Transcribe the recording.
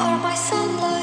are my sunlight.